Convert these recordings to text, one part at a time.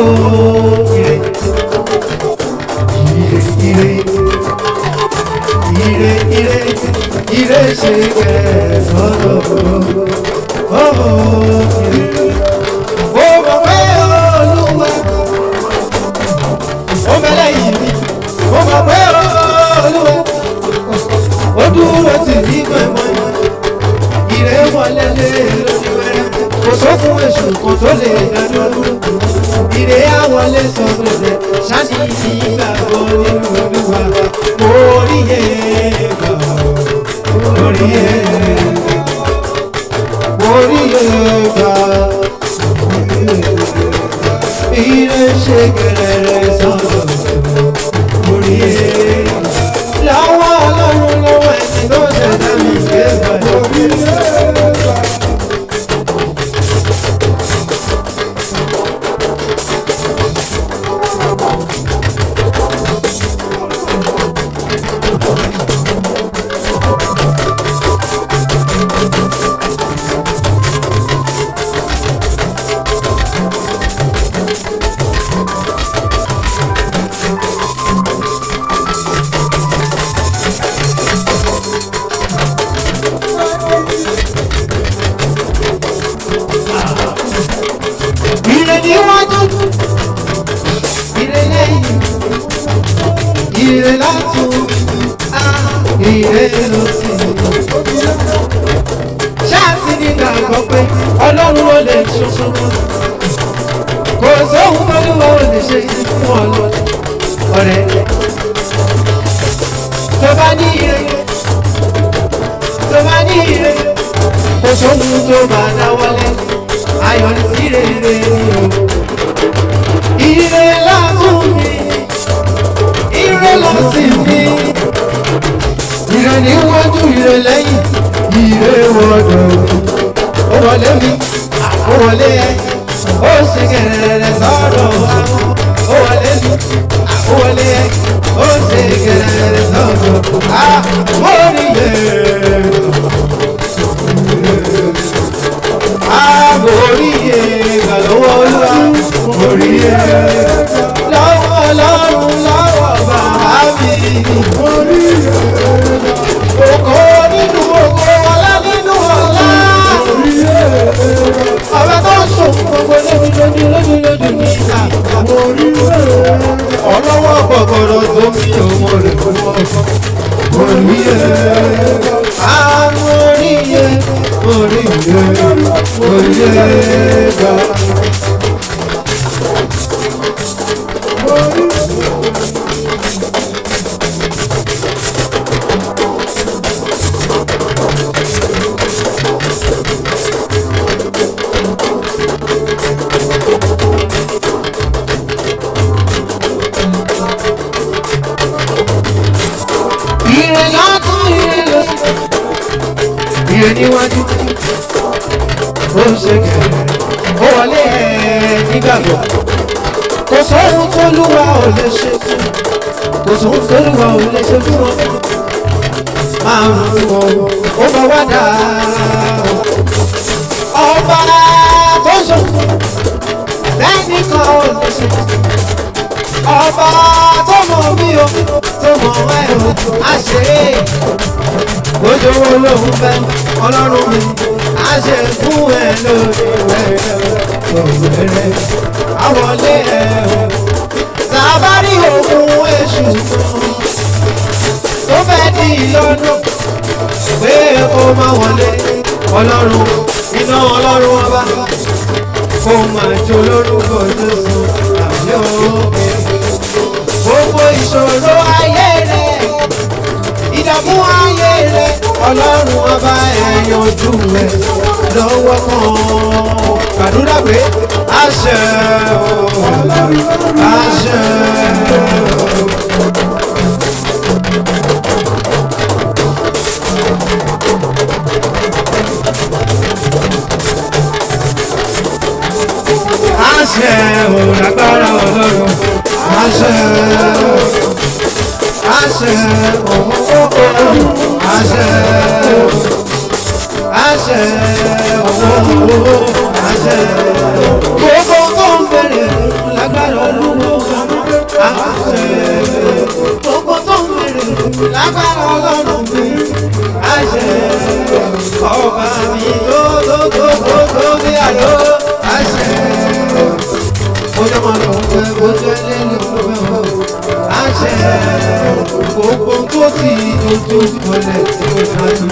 ire ire ire ire ire ṣe. sókun èṣù kan tó lè dánú ìrè àwọlé sọ pẹ̀lẹ́ ṣáàṣì ìgbàgbọ́ nínú olúwa orí ẹ̀ bá orí ẹ̀. ìrè látún á ìrè ah, lòsì. ṣáàtì ní gbàgbọ́ pé ọlọ́run ò lè tuntun kò sóhun olúwa ò lè ṣe fún ọlọ́ ọ̀rẹ́ tó bá ní ìrè tó bá ni o ìrè láàrín lọ sí mi. Ire níwájú ire lẹ́yìn, ire wọ̀dọ̀. Ó wọlé mi, ó wọlé ẹ, ó ṣe kẹrẹrẹ sọ̀rọ̀ wa. Ó wọlé mi, ó wọlé ẹ, ó ṣe kẹrẹrẹ sọ̀rọ̀ wa. Ah! mio amore Morire, a morire, morire, morire, morire ṣe níwájú ó ṣe kẹ̀kẹ́ ó wọlé ẹ̀ nígbàgbọ́ kò sóhun tó lúwa ò lè ṣe fún kò sóhun tó lúwa ò lè ṣe fún wọn máa ń fún wọn ó bá wá ọba tó ṣòfò lẹ́ni kan ò lè ṣe ọba tó mọ̀ mí o tó mọ̀ ẹ̀ o àṣẹ ojú wo ló ń fẹ́ ọlọ́run mi á ṣe fún ẹ lórí rẹ̀ lórí rẹ̀ àwọlé ẹ̀ sábàrí òkun èṣù tó fẹ́ di ìlọ́dún pé kó má wọlé ọlọ́run iná ọlọ́run ọba kó má jó lórúkọ jésù àbí òkè gbogbo ìṣòro ayé rẹ̀ ìdààmú ayé rẹ̀ ọlọ́run ọba ẹ̀yìn ojú rẹ̀ lọ́wọ́ kan àdúrà pé àṣẹ àṣẹ. àṣẹ ò lágbára ọlọ́run àṣẹ àṣẹ òun kókó àṣẹ àṣẹ owó àṣẹ gbogbo tó ń bèrè lágbára olúwo àṣẹ gbogbo tó ń bèrè lágbára ọlọ́run mi àṣẹ ọba mi tó tó tó tó tó ní àlọ́ àṣẹ ojúmọ̀ ló ń bẹ ojú ẹlẹ́ni ló ń bẹ àṣẹ. Ah, ojú kọlẹ̀ tí ó bá ti ṣe wọ́n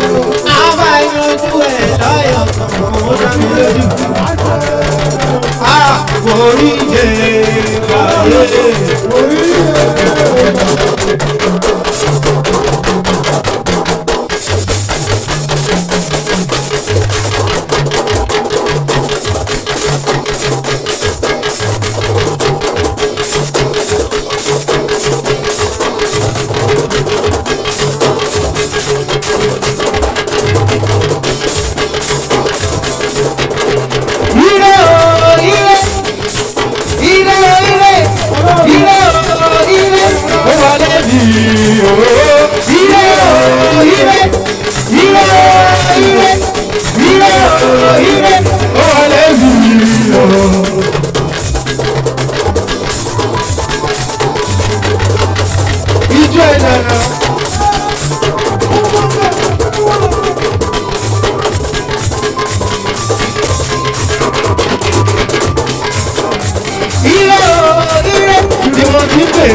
pẹ̀lú. Àwa yanjú ẹ̀ láyọ̀ kan ó dá mi lójú. A kò rí ìjẹ́ ìgbà yẹn.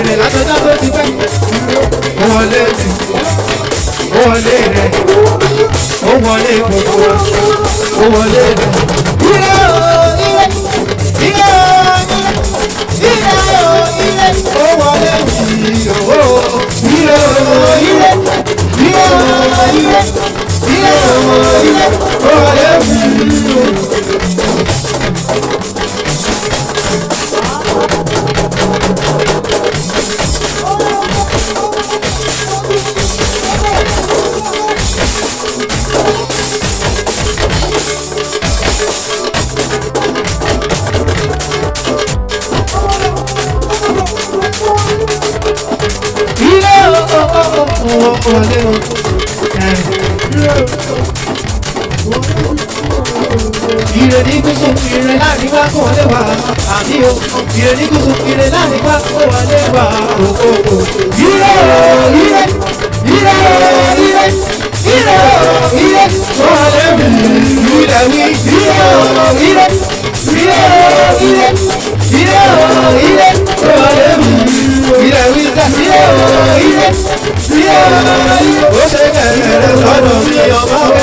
rẹ̀ látọjọ́ tó ti pẹ́. Ó wọlé mi, ó wọlé rẹ̀, ó wọlé gbogbo wa, ó wọlé rẹ̀. Ilé o ilé, ilé o ilé, ilé o ilé, ó wọlé mi o. Ilé o ilé, ilé o ilé, ilé o ilé, ó wọlé mi o. Ire ní gúúsù, ire láríwá kò wọlé wá. Àmì o, ire ní gúúsù, ire láríwá kò wọlé wá. Òkòkò. Ire o, ire, ire o, ire, ire o, ire, kò wọlé mi. Ìlúlẹ̀ wí. Ire o, ire, ire o, ire, ire o, ire, kò wọlé mi. Ìlẹ̀ wí ká. Ire o, ire, ire o, ire, ó ṣe kẹ̀kẹ́ rẹ̀ lọ́dọ̀ mi ọba wẹ̀.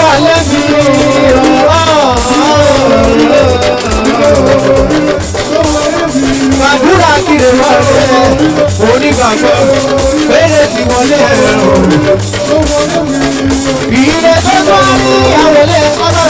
àdúrà kiri máa ṣe onígbàgbọ́ fèrè tí wọlé ẹ̀rọ. ìrẹsọ́gbọ́n ní ìyàwó lẹ́kọ́ náà.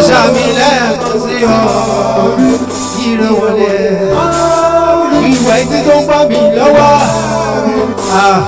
ẹ̀ṣà mi lẹ́ẹ̀kan sí ọ ìran wọlé ìwà etí tó ń bá mi lọ́wọ́ ah,